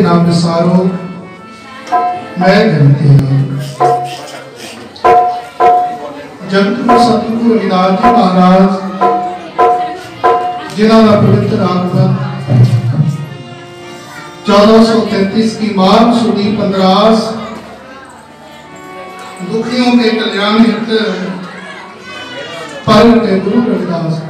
नाम सारो। मैं सतगुरु रविदास जी महाराज, जिन्हों का पवित्र चौदह सौ तैतीस की मार्ग सुनी पंद्रास दुखियों के कल्याण हित पर गुरु रविदास।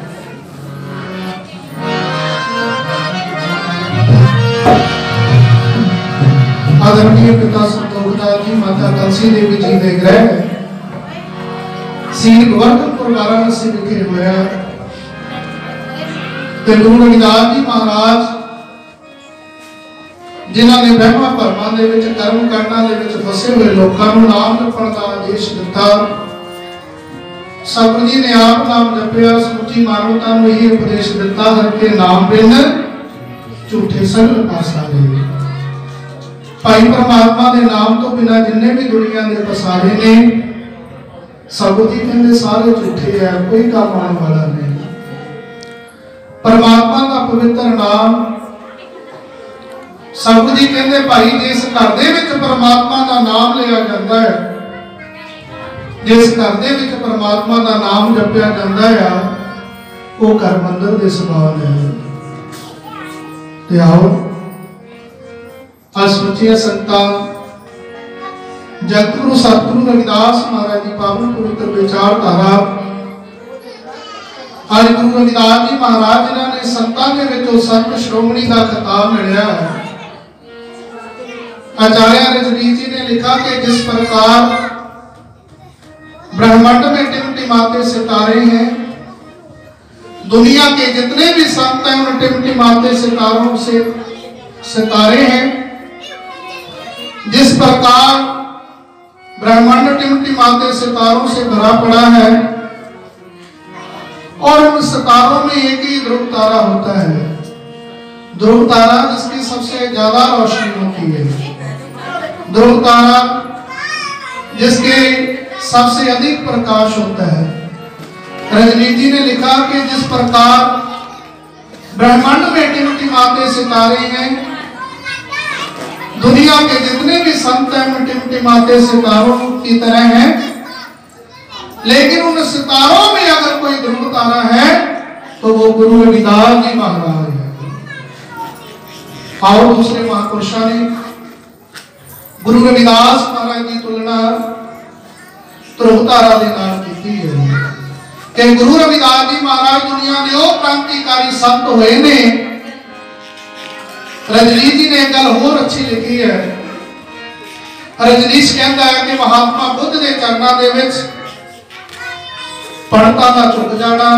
ਆਦਰਣੀय ਪਿਤਾ ਸੰਤੋਖਤਾ ਜੀ ਮਾਤਾ ਕਲਸੀ ਦੇਵੀ ਜੀ ਦੇ ਗ੍ਰਹਿ ਸ੍ਰੀ ਗੋਵਰਧਨਪੁਰ ਵਾਰਾਣਸੀ ਵਿਖੇ ਹੋਇਆ। ਤੇ ਗੁਰੂ ਰਵਿਦਾਸ ਜੀ ਮਹਾਰਾਜ, ਜਿਨ੍ਹਾਂ ਨੇ ਬ੍ਰਹਮਾ ਭਰਮਾਂ ਦੇ ਵਿੱਚ, ਕਰਮ ਕਰਨਾ ਦੇ ਵਿੱਚ ਫਸੇ ਹੋਏ ਲੋਕਾਂ ਨੂੰ ਨਾਮ ਜਪਣ ਦਾ ਆਦੇਸ਼ ਦਿੱਤਾ। ਸਤਿਗੁਰੂ ਜੀ ਨੇ ਆਪ ਨਾਮ ਜਪਿਆ, ਸਮੁੱਚੀ ਮਾਨਵਤਾ ਨੂੰ ਇਹ ਉਪਦੇਸ਼ ਦਿੱਤਾ ਹਰ ਕੇ ਨਾਮ ਬਿਨ ਝੂਠੇ ਸੰਗ ਪਾਸਾ ਦੇ। ਭਾਈ ਪਰਮਾਤਮਾ ਦੇ ਨਾਮ ਤੋਂ ਬਿਨਾ ਜਿੰਨੇ ਵੀ ਦੁਨੀਆ ਦੇ ਪਸਾਰੇ ਨੇ ਸਤਿਗੁਰੂ ਜੀ ਕਹਿੰਦੇ ਸਾਰੇ ਝੂਠੇ ਆ, ਕੋਈ ਕੰਮ ਆਉਣ ਵਾਲਾ ਨਹੀਂ। ਪਰਮਾਤਮਾ ਦਾ ਪਵਿੱਤਰ ਨਾਮ ਸਤਿਗੁਰੂ ਜੀ ਕਹਿੰਦੇ ਭਾਈ ਜਿਸ ਘਰ ਦੇ ਵਿੱਚ ਪਰਮਾਤਮਾ ਦਾ ਨਾਮ ਲਿਆ ਜਾਂਦਾ ਹੈ, ਜਿਸ ਘਰ ਦੇ ਵਿੱਚ ਪਰਮਾਤਮਾ ਦਾ ਨਾਮ ਜਪਿਆ ਜਾਂਦਾ ਆ ਉਹ ਘਰ ਮੰਦਰ ਦੇ ਸਮਾਨ ਹੈ। ਤੇ ਆਓ ਅੱਜ ਸੋਚੀਏ ਸੰਤਾਂ ਜਗਤਗੁਰੂ ਸਤਿਗੁਰੂ ਰਵਿਦਾਸ ਮਹਾਰਾਜ ਦੀ ਪਾਵਨ ਪਵਿੱਤਰ ਵਿਚਾਰਧਾਰਾ ਅੱਜ ਗੁਰੂ ਰਵਿਦਾਸ ਜੀ ਮਹਾਰਾਜ ਜਿਨ੍ਹਾਂ ਨੇ ਸੰਤਾਂ ਦੇ ਵਿੱਚੋਂ ਸੰਤ ਸ਼੍ਰੋਮਣੀ ਦਾ ਖਿਤਾਬ ਮਿਲਿਆ ਹੈ आचार्य रजनीश जी ने लिखा कि जिस प्रकार ब्रह्मांड में टिमटिमाते सितारे हैं दुनिया के जितने भी संत हैं उन टिमटिमाते सितारों से सितारे हैं जिस प्रकार ब्रह्मांड टिमटिमाते सितारों से भरा पड़ा है, और उन सितारों में एक ही ध्रुव तारा होता है। ध्रुव तारा जिसकी सबसे ज़्यादा रोशनी होती है। ध्रुव तारा जिसके सबसे अधिक प्रकाश होता है। रजनीश जी ने लिखा कि जिस प्रकार ब्रह्मांड में टिमटिमाते सितारे हैं दुनिया के जितने भी संत हैं टिमटिमाते सितारों की तरह हैं। लेकिन उन सितारों में अगर कोई ध्रुव तारा है तो वो गुरु रविदास जी महाराज है। और दूसरे महापुरुषा ने गुरु रविदास महाराज की तुलना ध्रुव तारा के नाम की है। कि गुरु रविदास जी महाराज दुनिया के वह क्रांतिकारी संत हुए ने ਰਜਨੀਸ਼ ਜੀ ਨੇ ਇੱਕ ਗੱਲ ਹੋਰ ਅੱਛੀ ਲਿਖੀ ਹੈ। ਰਜਨੀਸ਼ ਕਹਿੰਦਾ ਹੈ ਕਿ ਮਹਾਤਮਾ ਬੁੱਧ ਦੇ ਚਰਨਾਂ ਦੇ ਵਿੱਚ ਪੜਤਾ ਦਾ ਝੁਕ ਜਾਣਾ,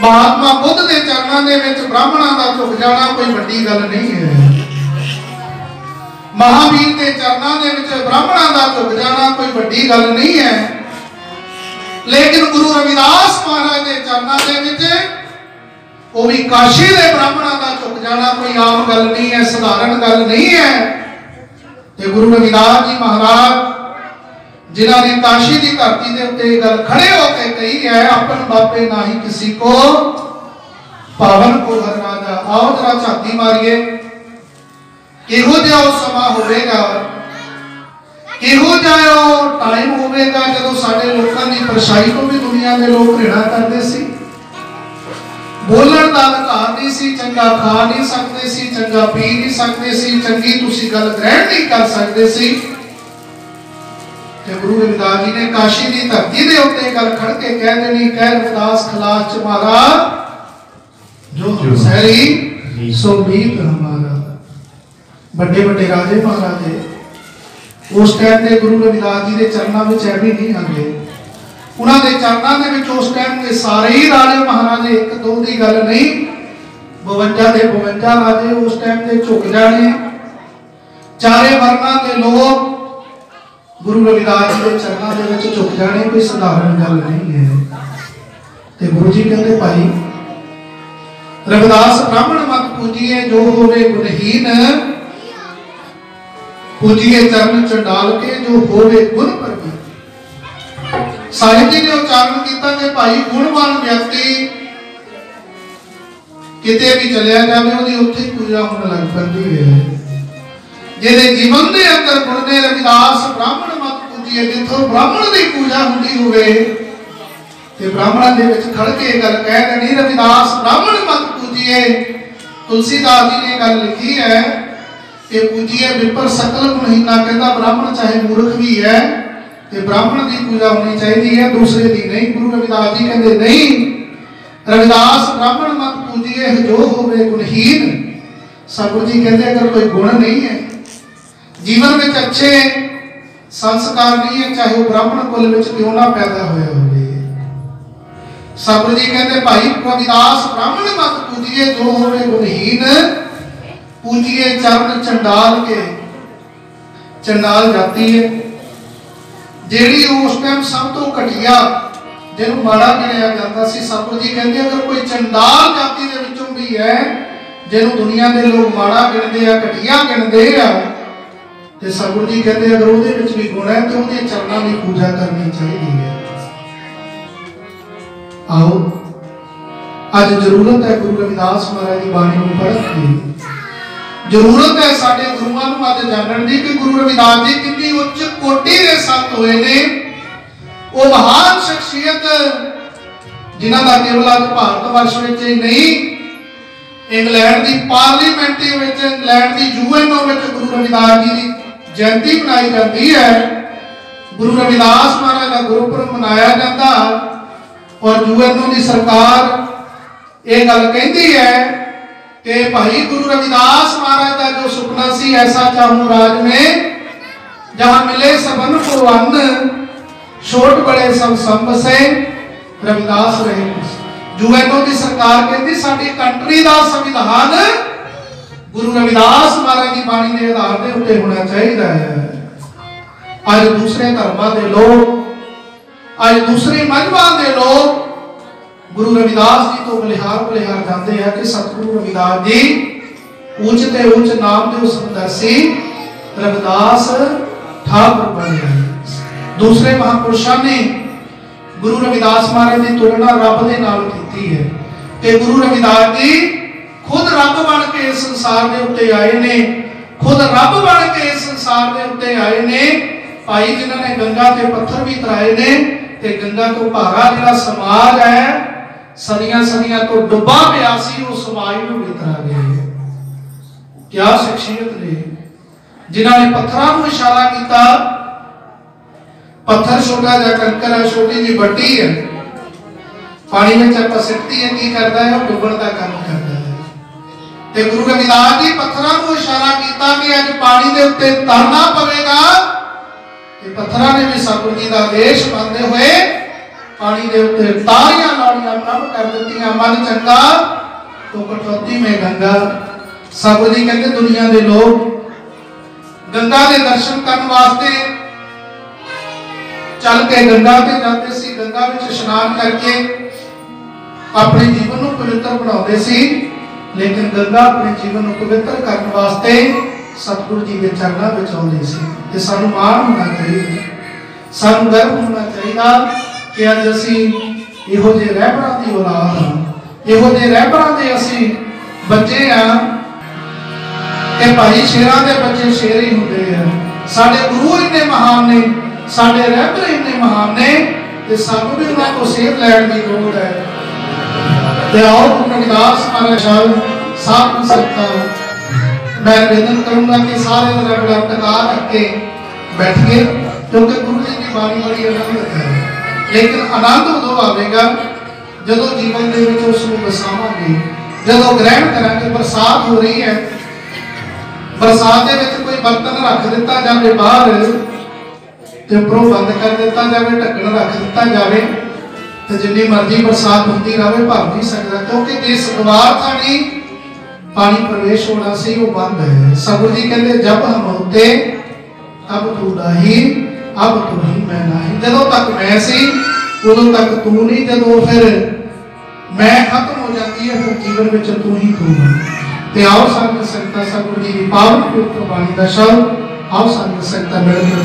ਮਹਾਤਮਾ ਬੁੱਧ ਦੇ ਚਰਨਾਂ ਦੇ ਵਿੱਚ ਬ੍ਰਾਹਮਣਾਂ ਦਾ ਝੁਕ ਜਾਣਾ ਕੋਈ ਵੱਡੀ ਗੱਲ ਨਹੀਂ ਹੈ। ਮਹਾਵੀਰ ਦੇ ਚਰਨਾਂ ਦੇ ਵਿੱਚ ਬ੍ਰਾਹਮਣਾਂ ਦਾ ਝੁਕ ਜਾਣਾ ਕੋਈ ਵੱਡੀ ਗੱਲ ਨਹੀਂ ਹੈ। ਲੇਕਿਨ ਗੁਰੂ ਰਵਿਦਾਸ ਮਹਾਰਾਜ ਦੇ ਚਰਨਾਂ ਦੇ ਵਿੱਚ ਉਹ ਵੀ ਕਾਸ਼ੀ ਦੇ ਬ੍ਰਾਹਮਣਾਂ ਝੁਕ ਜਾਣਾ ਕੋਈ ਆਮ ਗੱਲ ਨਹੀਂ ਹੈ, ਸਧਾਰਨ ਗੱਲ ਨਹੀਂ ਹੈ। ਤੇ ਗੁਰੂ ਰਵਿਦਾਸ ਜੀ ਮਹਾਰਾਜ, ਜਿਨ੍ਹਾਂ ਨੇ ਕਾਸ਼ੀ ਦੀ ਧਰਤੀ ਦੇ ਉੱਤੇ ਇਹ ਗੱਲ ਖੜੇ ਹੋ ਕੇ ਕਹੀ ਹੈ ਆਪਨ ਬਾਪੇ ਨਾਹੀ ਕਿਸੇ ਕੋ, ਪਾਵਨ ਕੋ ਹਰ ਰਾਜਾ। ਆਓ ਜਰਾ ਝਾਤੀ ਮਾਰੀਏ। ਕਿਹੋ ਜਿਹਾ ਉਹ ਸਮਾਂ ਹੋਵੇਗਾ? ਕਿਹੋ ਜਿਹਾ ਉਹ ਟਾਈਮ ਹੋਵੇਗਾ ਜਦੋਂ ਸਾਡੇ ਲੋਕਾਂ ਦੀ ਪਰਛਾਈ ਤੋਂ ਵੀ ਦੁਨੀਆ ਦੇ ਲੋਕ ਘৃਣਾ ਕਰਦੇ ਸੀ? ਬੋਲਣ ਦਾ ਅਧਿਕਾਰ ਨਹੀਂ ਸੀ ਚੰਗਾ ਖਾ ਨਹੀਂ ਸਕਦੇ ਸੀ ਚੰਗਾ ਪੀ ਨਹੀਂ ਸਕਦੇ ਸੀ ਚੰਗੀ ਤੁਸੀਂ ਗੱਲ ਗ੍ਰਹਿਣ ਨਹੀਂ ਕਰ ਸਕਦੇ ਸੀ। ਤੇ ਗੁਰੂ ਰਵਿਦਾਸ ਜੀ ਨੇ ਕਾਸ਼ੀ ਦੀ ਧਰਤੀ ਦੇ ਉੱਤੇ ਗੱਲ ਖੜ ਕੇ ਕਹਿ ਦੇਣੀ ਕਹਿ ਰਵਿਦਾਸ ਖਲਾਸ ਚ ਮਹਾਰਾਜ ਜੋ ਸਹਿਰੀ ਸੋ ਮੀਤ ਹਮਾਰਾ ਵੱਡੇ ਵੱਡੇ ਰਾਜੇ ਮਹਾਰਾਜੇ ਉਸ ਟਾਈਮ ਦੇ ਗੁਰੂ ਰਵਿਦਾਸ ਜੀ ਦੇ ਚਰਨਾਂ ਵਿੱਚ ਐਵੇਂ ਨਹੀਂ ਆਂਦੇ ਉਹਨਾਂ ਦੇ ਚਰਨਾਂ ਦੇ ਵਿੱਚ ਉਸ ਟਾਈਮ ਦੇ ਸਾਰੇ ਹੀ ਰਾਜੇ ਮਹਾਰਾਜੇ ਇੱਕ ਦੋ ਦੀ ਗੱਲ ਨਹੀਂ 52 ਦੇ 52 ਰਾਜੇ ਉਸ ਟਾਈਮ ਦੇ ਝੁਕ ਜਾਣੇ, ਚਾਰੇ ਵਰਨਾਂ ਦੇ ਲੋਕ ਗੁਰੂ ਰਵਿਦਾਸ ਦੇ ਚਰਨਾਂ ਦੇ ਵਿੱਚ ਝੁਕ ਜਾਣੇ, ਕੋਈ ਸਧਾਰਨ ਗੱਲ ਨਹੀਂ ਹੈ। ਤੇ ਗੁਰੂ ਜੀ ਕਹਿੰਦੇ, ਭਾਈ, ਰਵਿਦਾਸ ਬ੍ਰਾਹਮਣ ਮਤ ਪੂਜੀਏ ਜੋ ਹੋਵੇ ਗੁਣਹੀਨ, ਪੂਜੀਏ ਚਰਨ ਚੰਡਾਲ ਕੇ ਜੋ ਹੋਵੇ ਗੁਣ ਪ੍ਰਭੂ ਸਾਹਿਬ ਜੀ ਨੇ ਉਚਾਰਨ ਕੀਤਾ ਕਿ ਭਾਈ ਗੁਣਵਾਨ ਵਿਅਕਤੀ ਕਿਤੇ ਵੀ ਚਲਿਆ ਜਾਵੇ, ਉਹਦੀ ਉੱਥੇ ਪੂਜਾ ਹੋਣ ਲੱਗ ਪੈਂਦੀ ਹੈ। ਜਿਹਦੇ ਜੀਵਨ ਦੇ ਅੰਦਰ ਗੁਣ ਨੇ ਰਵਿਦਾਸ ਬ੍ਰਾਹਮਣ ਮਤ ਪੂਜੀਏ, ਜਿੱਥੋਂ ਬ੍ਰਾਹਮਣ ਦੀ ਪੂਜਾ ਹੁੰਦੀ ਹੋਵੇ, ਤੇ ਬ੍ਰਾਹਮਣਾਂ ਦੇ ਵਿੱਚ ਖੜ ਕੇ ਇਹ ਗੱਲ ਕਹਿ ਦੇਣੀ, ਰਵਿਦਾਸ ਬ੍ਰਾਹਮਣ ਮਤ ਪੂਜੀਏ। ਤੁਲਸੀਦਾਸ ਜੀ ਨੇ ਗੱਲ ਲਿਖੀ ਹੈ ਕਿ ਪੂਜੀਏ ਵਿਪਰ ਸਕਲ ਮਹੀਨਾ, ਕਹਿੰਦਾ ਬ੍ਰਾਹਮਣ ਚਾਹੇ ਮੂਰਖ ਵੀ ਹੈ ਤੇ ਬ੍ਰਾਹਮਣ ਦੀ ਪੂਜਾ ਹੋਣੀ ਚਾਹੀਦੀ ਹੈ ਦੂਸਰੇ ਦੀ ਨਹੀਂ ਗੁਰੂ ਰਵਿਦਾਸ ਜੀ ਕਹਿੰਦੇ ਨਹੀਂ ਰਵਿਦਾਸ ਬ੍ਰਾਹਮਣ ਮਤ ਪੂਜੀਏ ਜੋ ਹੋਵੇ ਗੁਣਹੀਨ ਸਤਿਗੁਰੂ ਜੀ ਕਹਿੰਦੇ ਅਗਰ ਕੋਈ ਗੁਣ ਨਹੀਂ ਹੈ ਜੀਵਨ ਵਿੱਚ ਅੱਛੇ ਸੰਸਕਾਰ ਨਹੀਂ ਹੈ ਚਾਹੇ ਉਹ ਬ੍ਰਾਹਮਣ ਕੁਲ ਵਿੱਚ ਕਿਉਂ ਨਾ ਪੈਦਾ ਹੋਇਆ ਹੋਵੇ ਸਤਿਗੁਰੂ ਜੀ ਕਹਿੰਦੇ ਭਾਈ ਰਵਿਦਾਸ ਬ੍ਰਾਹਮਣ ਮਤ ਪੂਜੀਏ ਜੋ ਹੋਵੇ ਗੁਣਹੀਨ ਪੂਜੀਏ ਚਰਨ ਚੰਡਾਲ ਕੇ ਚੰਡਾਲ ਜਾਤੀ ਹੈ ਜਿਹੜੀ ਉਸ ਟਾਈਮ ਸਭ ਤੋਂ ਘਟੀਆ ਜਿਹਨੂੰ ਮਾੜਾ ਗਿਣਿਆ ਜਾਂਦਾ ਸੀ, ਸਤਿਗੁਰੂ ਜੀ ਕਹਿੰਦੇ ਅਗਰ ਕੋਈ ਚੰਡਾਲ ਜਾਤੀ ਦੇ ਵਿੱਚੋਂ ਵੀ ਹੈ, ਜਿਹਨੂੰ ਦੁਨੀਆ ਦੇ ਲੋਕ ਮਾੜਾ ਗਿਣਦੇ ਆ, ਘਟੀਆ ਗਿਣਦੇ ਆ, ਤੇ ਸਤਿਗੁਰੂ ਜੀ ਕਹਿੰਦੇ ਅਗਰ ਉਹਦੇ ਵਿੱਚ ਵੀ ਗੁਣ ਹੈ, ਤੇ ਉਹਦੇ ਚਰਨਾਂ ਦੀ ਪੂਜਾ ਕਰਨੀ ਚਾਹੀਦੀ ਹੈ। ਆਓ, ਅੱਜ ਜ਼ਰੂਰਤ ਹੈ ਗੁਰੂ ਰਵਿਦਾਸ ਮਹਾਰਾਜ ਦੀ ਬਾਣੀ ਨੂੰ ਪੜ੍ਹਨ ਦੀ। ਜ਼ਰੂਰਤ ਹੈ ਸਾਡੇ ਗੁਰੂਆਂ ਨੂੰ ਅੱਜ ਜਾਣਨ ਦੀ ਕਿ ਗੁਰੂ ਰਵਿਦਾਸ ਜੀ ਕਿੰਨੀ ਉੱਚ ਕੋਟੀ ਦੇ ਸੰਤ ਹੋਏ ਨੇ। ਉਹ ਮਹਾਨ ਸ਼ਖਸੀਅਤ, ਜਿਨ੍ਹਾਂ ਦਾ ਕੇਵਲ ਅੱਜ ਭਾਰਤ ਵਰਸ਼ ਵਿੱਚ ਹੀ ਨਹੀਂ, ਇੰਗਲੈਂਡ ਦੀ ਪਾਰਲੀਮੈਂਟ ਵਿੱਚ, ਇੰਗਲੈਂਡ ਦੀ ਯੂਐਨਓ ਵਿੱਚ ਗੁਰੂ ਰਵਿਦਾਸ ਜੀ ਦੀ ਜਯੰਤੀ ਮਨਾਈ ਜਾਂਦੀ ਹੈ। ਗੁਰੂ ਰਵਿਦਾਸ ਮਹਾਰਾਜ ਦਾ ਗੁਰਪੁਰਬ ਮਨਾਇਆ ਜਾਂਦਾ ਔਰ ਯੂਐਨਓ ਦੀ ਸਰਕਾਰ ਇਹ ਗੱਲ ਕਹਿੰਦੀ ਹੈ ਕਿ ਭਾਈ ਗੁਰੂ ਰਵਿਦਾਸ ਸੁਪਨਾ ਸੀ ਐਸਾ ਚਾਹੂੰ ਰਾਜ में जहां मिले सबन को अन्न ਛੋਟ ਬੜੇ ਸਭ ਸੰਭ ਸੇ ਰਵਿਦਾਸ ਰਹੇ ਯੂਐਨਓ ਦੀ ਸਰਕਾਰ ਕਹਿੰਦੀ ਸਾਡੀ ਕੰਟਰੀ ਦਾ ਸੰਵਿਧਾਨ ਗੁਰੂ ਰਵਿਦਾਸ ਮਹਾਰਾਜ ਦੀ ਬਾਣੀ ਦੇ ਆਧਾਰ ਦੇ ਉੱਤੇ ਹੋਣਾ ਚਾਹੀਦਾ ਹੈ ਅੱਜ ਦੂਸਰੇ ਧਰਮਾਂ ਦੇ ਲੋਕ ਅੱਜ ਦੂਸਰੇ ਮਜ਼ਹਬਾਂ ਦੇ ਲੋਕ ਗੁਰੂ ਰਵਿਦਾਸ ਜੀ ਤੋਂ ਬਲਿਹਾਰ ਬਲਿਹਾਰ ਜਾਂਦੇ ਆ ਕਿ ਸਤਿਗੁਰੂ ਰਵਿਦਾਸ ਜੀ ਉੱਚ ਤੇ ਉੱਚ ਨਾਮ ਦੇ ਉਸ ਦਰਸੀ ਰਵਿਦਾਸ ਠਾਕੁਰ ਬਣ ਗਏ ਦੂਸਰੇ ਮਹਾਪੁਰਸ਼ਾਂ ਨੇ ਗੁਰੂ ਰਵਿਦਾਸ ਮਹਾਰਾਜ ਦੀ ਤੁਲਨਾ ਰੱਬ ਦੇ ਨਾਲ ਕੀਤੀ ਹੈ ਤੇ ਗੁਰੂ ਰਵਿਦਾਸ ਜੀ ਖੁਦ ਰੱਬ ਬਣ ਕੇ ਇਸ ਸੰਸਾਰ ਦੇ ਉੱਤੇ ਆਏ ਨੇ। ਖੁਦ ਰੱਬ ਬਣ ਕੇ ਇਸ ਸੰਸਾਰ ਦੇ ਉੱਤੇ ਆਏ ਨੇ। ਭਾਈ ਜਿਨ੍ਹਾਂ ਨੇ ਗੰਗਾ ਤੇ ਪੱਥਰ ਵੀ ਤਰਾਏ ਨੇ ਤੇ ਗੰਗਾ ਤੋਂ ਭਾਰਾ ਜਿਹੜਾ ਸਮਾਜ ਹੈ ਸਦੀਆਂ ਸਦੀਆਂ ਤੋਂ ਡੁੱਬਾ ਪਿਆ ਸੀ, ਉਹ ਸਮਾਜ ਨੂੰ ਵੀ ਤਰਾ ਕਿਆ ਸ਼ਖਸੀਅਤ ਨੇ? ਜਿਨ੍ਹਾਂ ਨੇ ਪੱਥਰਾਂ ਨੂੰ ਇਸ਼ਾਰਾ ਕੀਤਾ, ਪੱਥਰ ਛੋਟਾ ਜਿਹਾ ਕੰਕਰ ਹੈ, ਛੋਟੀ ਜੀ ਵੱਡੀ ਹੈ। ਪਾਣੀ ਵਿੱਚ ਆਪਾਂ ਸਿੱਟਦੀ ਹੈ, ਕੀ ਕਰਦਾ ਹੈ? ਉਹ ਡੁੱਬਣ ਦਾ ਕੰਮ ਕਰਦਾ ਹੈ। ਤੇ ਗੁਰੂ ਰਵਿਦਾਸ ਜੀ ਪੱਥਰਾਂ ਨੂੰ ਇਸ਼ਾਰਾ ਕੀਤਾ ਕਿ ਅੱਜ ਪਾਣੀ ਦੇ ਉੱਤੇ ਤਰਨਾ ਪਵੇਗਾ ਤੇ ਪੱਥਰਾਂ ਨੇ ਵੀ ਸਤਿਗੁਰੂ ਜੀ ਦਾ ਦੇਸ਼ ਮੰਨਦੇ ਹੋਏ ਪਾਣੀ ਦੇ ਉੱਤੇ ਤਾਰੀਆਂ ਲਾਉਣੀਆਂ ਪ੍ਰਭ ਕਰ ਦਿੱਤੀਆਂ। ਮਨ ਚੰਗਾ, ਤੋ ਕਟੌਤੀ ਮੇ ਗੰਗਾ। ਸਤਿਗੁਰੂ ਜੀ ਕਹਿੰਦੇ ਦੁਨੀਆ ਦੇ ਲੋਕ ਗੰਗਾ ਦੇ ਦਰਸ਼ਨ ਕਰਨ ਵਾਸਤੇ ਚੱਲ ਕੇ ਗੰਗਾ ਤੇ ਜਾਂਦੇ ਸੀ। ਗੰਗਾ ਵਿੱਚ ਇਸ਼ਨਾਨ ਕਰਕੇ ਆਪਣੇ ਜੀਵਨ ਨੂੰ ਪਵਿੱਤਰ ਬਣਾਉਂਦੇ ਸੀ। ਲੇਕਿਨ ਗੰਗਾ ਆਪਣੇ ਜੀਵਨ ਨੂੰ ਪਵਿੱਤਰ ਕਰਨ ਵਾਸਤੇ ਸਤਿਗੁਰੂ ਜੀ ਦੇ ਚਰਨਾਂ ਵਿੱਚ ਆਉਂਦੇ ਸੀ ਤੇ ਸਾਨੂੰ ਮਾਣ ਹੋਣਾ ਚਾਹੀਦਾ। ਸਾਨੂੰ ਗਰਵ ਹੋਣਾ ਚਾਹੀਦਾ ਕਿ ਅੱਜ ਅਸੀਂ ਇਹੋ ਜਿਹੇ ਰਹਿਬਰਾਂ ਦੀ ਔਲਾਦ ਹਾਂ। ਇਹੋ ਜਿਹੇ ਰਹਿਬਰਾਂ ਦੇ ਅਸੀਂ ਬੱਚੇ ਆ ਕਿ ਭਾਈ ਸ਼ੇਰਾਂ ਦੇ ਬੱਚੇ ਸ਼ੇਰ ਹੀ ਹੁੰਦੇ ਆ। ਸਾਡੇ ਗੁਰੂ ਇੰਨੇ ਮਹਾਨ ਨੇ, ਸਾਡੇ ਰਹਿਬਰ ਇੰਨੇ ਮਹਾਨ ਨੇ ਤੇ ਸਾਨੂੰ ਵੀ ਉਹਨਾਂ ਤੋਂ ਸੇਧ ਲੈਣ ਦੀ ਲੋੜ ਹੈ। ਤੇ ਆਓ ਗੁਰੂ ਮਹਾਰਾਜ ਸਾਹਿਬ ਨੂੰ ਸਕਤਾ ਮੈਂ ਬੇਨਤੀ ਕਰੂੰਗਾ ਕਿ ਸਾਰੇ ਜਣੇ ਆਪਣਾ ਟਕਾਰ ਰੱਖ ਕੇ ਬੈਠੀਏ, ਕਿਉਂਕਿ ਗੁਰੂ ਜੀ ਦੀ ਬਾਣੀ ਬੜੀ ਅਨੰਦ ਹੈ। ਲੇਕਿਨ ਆਨੰਦ ਉਦੋਂ ਆਵੇਗਾ ਜਦੋਂ ਜੀਵਨ ਦੇ ਵਿੱਚ ਉਸ ਨੂੰ ਵਸਾਵਾਂਗੇ, ਜਦੋਂ ਗ੍ਰਹਿਣ ਕਰਾਂਗੇ, ਬਰਸਾਤ ਹੋ ਰਹੀ ਹੈ ਬਰਸਾਤ ਦੇ ਵਿੱਚ ਕੋਈ ਬਰਤਨ ਰੱਖ ਦਿੱਤਾ ਜਾਵੇ ਬਾਹਰ ਤੇ ਉੱਪਰੋਂ ਬੰਦ ਕਰ ਦਿੱਤਾ ਜਾਵੇ, ਢੱਕਣ ਰੱਖ ਦਿੱਤਾ ਜਾਵੇ ਤੇ ਜਿੰਨੀ ਮਰਜ਼ੀ ਬਰਸਾਤ ਹੁੰਦੀ ਰਹੇ, ਭਰ ਨਹੀਂ ਸਕਦਾ। ਕਿਉਂਕਿ ਜਿਸ ਦਵਾਰ ਥਾਣੀ ਪਾਣੀ ਪ੍ਰਵੇਸ਼ ਹੋਣਾ ਸੀ, ਉਹ ਬੰਦ ਹੈ। ਸਬਰ ਜੀ ਕਹਿੰਦੇ ਜਬ ਹਮ ਹੋਤੇ ਅਬ ਤੂੰ ਨਹੀਂ, ਅਬ ਤੂੰ ਹੀ ਮੈਂ ਨਹੀਂ। ਜਦੋਂ ਤੱਕ ਮੈਂ ਸੀ, ਉਦੋਂ ਤੱਕ ਤੂੰ ਨਹੀਂ। ਜਦੋਂ ਫਿਰ ਮੈਂ ਖਤਮ ਹੋ ਜਾਂਦੀ ਹੈ, ਫਿਰ ਜੀਵਨ ਵਿੱਚ ਤੂੰ ਹੀ ਤੂੰ ਤੇ ਆਓ ਸੰਗ ਸੰਗਤਾਂ ਸਭੂ ਜੀ ਦੀ ਪਾਵਨ ਪਵਿੱਤਰ ਬਾਣੀ ਦਾ ਸ਼ਬਦ, ਆਓ ਸੰਗ ਸੰਗਤਾਂ ਮਿਲ ਕੇ